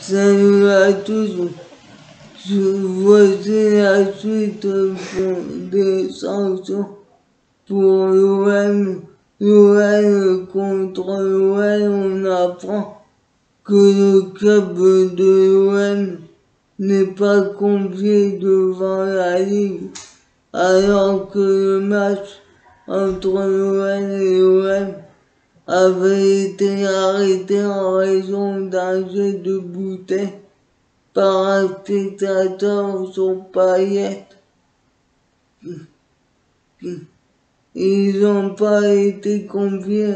Salut à tous. Je voici la suite des sanctions pour l'OM. L'OM contre l'OM, on apprend que le club de l'OM n'est pas confié devant la Ligue, alors que le match entre l'OM et l'OM avait été arrêté en raison d'un jet de bouteille par un spectateur sur paillettes. Ils n'ont pas été confiés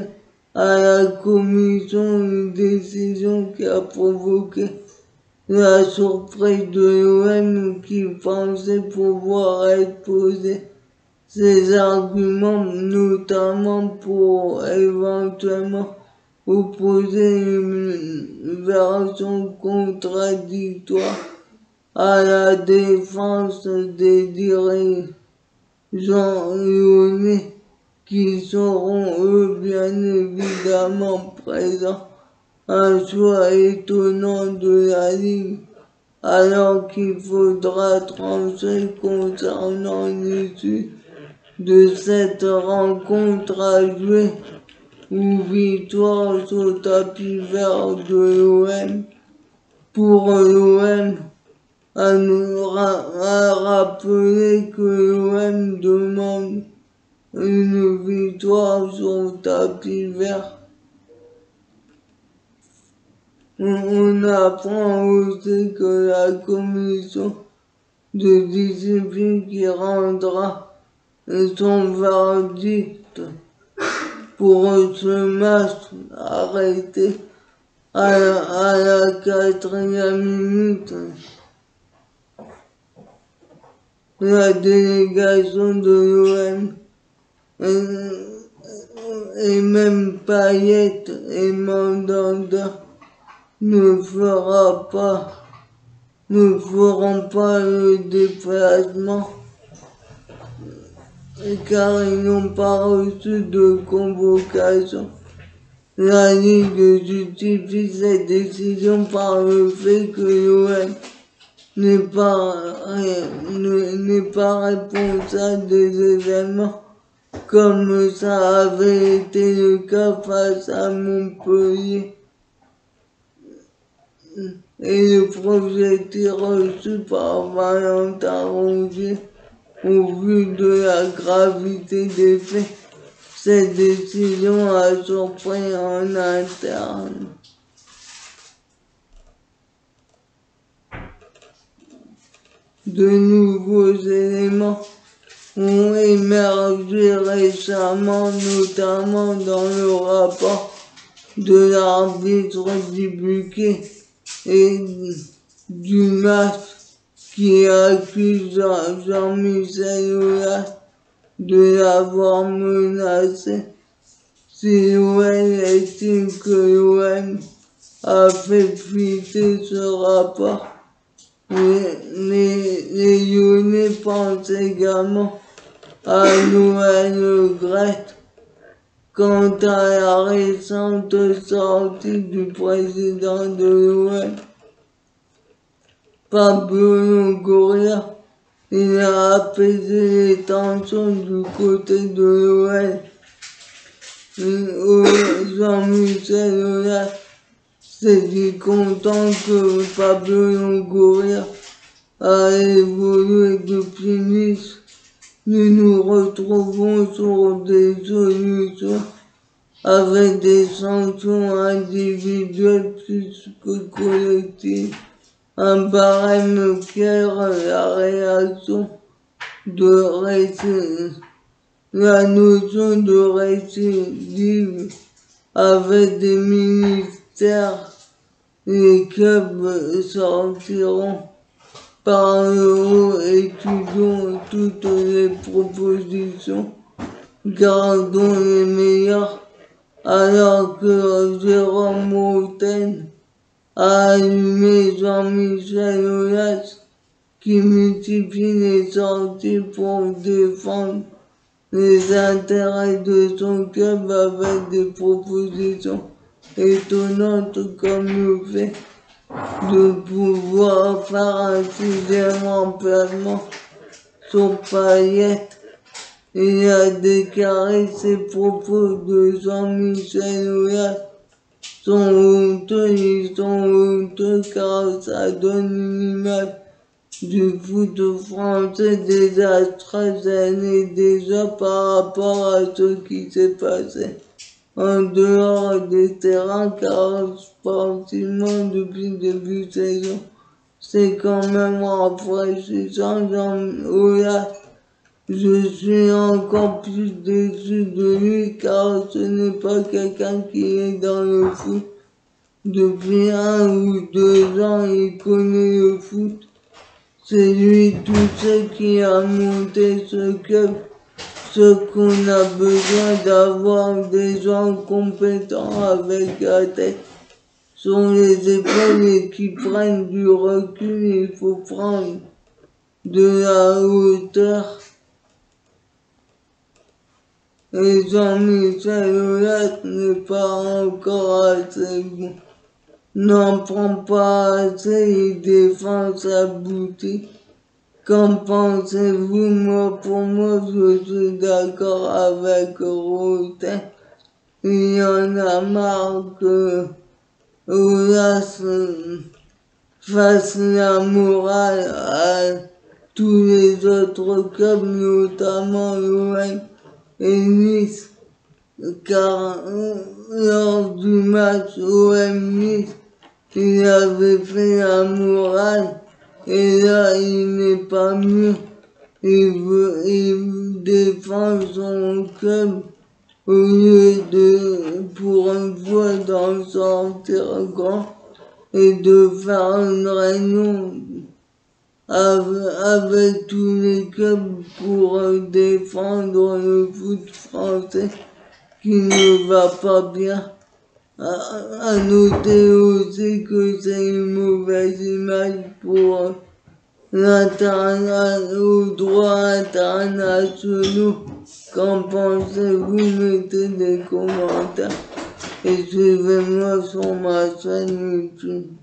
à la commission, une décision qui a provoqué la surprise de l'OM qui pensait pouvoir être posé ces arguments, notamment pour éventuellement opposer une version contradictoire à la défense des dirigeants lyonnais qui seront eux bien évidemment présents. Un choix étonnant de la Ligue alors qu'il faudra trancher concernant l'issue de cette rencontre à jouer ou victoire sur le tapis vert de l'OM pour l'OM à nous ra rappeler que l'OM demande une victoire sur tapis vert. On apprend aussi que la commission de discipline qui rendra son verdict pour ce match arrêté à la, à la quatrième minute. La délégation de l'OM et même Payette et Mandanda ne fera pas ne feront pas le déplacement car ils n'ont pas reçu de convocation. La Ligue justifie cette décision par le fait que l'OM n'est pas, n'est pas responsable des événements comme ça avait été le cas face à Montpellier. Et le projet était reçu par Valentin Rongier au vu de la gravité des faits, cette décision a surpris en interne. De nouveaux éléments ont émergé récemment, notamment dans le rapport de l'arbitre du buquet et du match qui accuse Jean-Michel de l'avoir menacé. Si l'OM estime que l'OM a fait fuiter ce rapport, les, les, les Lyonnais pensent également à Noël Grette quant à la récente sortie du président de l'OM. Pablo Longoria, il a apaisé les tensions du côté de l'OL. Jean-Michel Aulas s'est dit content que Pablo Longoria a évolué depuis Nice. Nous nous retrouvons sur des solutions. Avec des sanctions individuelles plus que collectives un barème clair la réaction de récidive, la notion de récidive avec des ministères, les clubs sortiront par le haut, étudions toutes les propositions, gardons les meilleures, alors que Jérôme Montaigne allumé Jean-Michel Aulas qui multiplie les sorties pour défendre les intérêts de son club avec des propositions étonnantes comme le fait de pouvoir faire un sixième remplacement sur Payet. Il a déclaré ses propos de Jean-Michel Aulas honteux, ils sont honteux car ça donne une image du foot français désastreuse années déjà par rapport à ce qui s'est passé en dehors des terrains car sportivement depuis le début de saison. C'est quand même rafraîchissant, Jean Je suis encore plus déçu de lui car ce n'est pas quelqu'un qui est dans le foot. Depuis un ou deux ans, il connaît le foot. C'est lui tout ce qui a monté ce club ce qu'on a besoin d'avoir des gens compétents avec la tête sur les épaules et qui prennent du recul, il faut prendre de la hauteur. Jean-Michel Aulas n'est pas encore assez bon. N'en prend pas assez, il défend sa boutique. Qu'en pensez-vous Moi, pour moi, je suis d'accord avec Rotin. Il y en a marre que Oulas fasse la morale à tous les autres clubs, notamment l'OM et Nice. Car lors du match OM-Nice, il avait fait la morale et là, il n'est pas mieux. Il, veut, il défend son club au lieu de, pour une fois, d'en sortir grand et de faire une réunion avec, tous les clubs pour défendre le foot français qui ne va pas bien. À, noter aussi que c'est une mauvaise image pour aux droits internationaux. Qu'en pensez-vous? Mettez des commentaires et suivez-moi sur ma chaîne YouTube.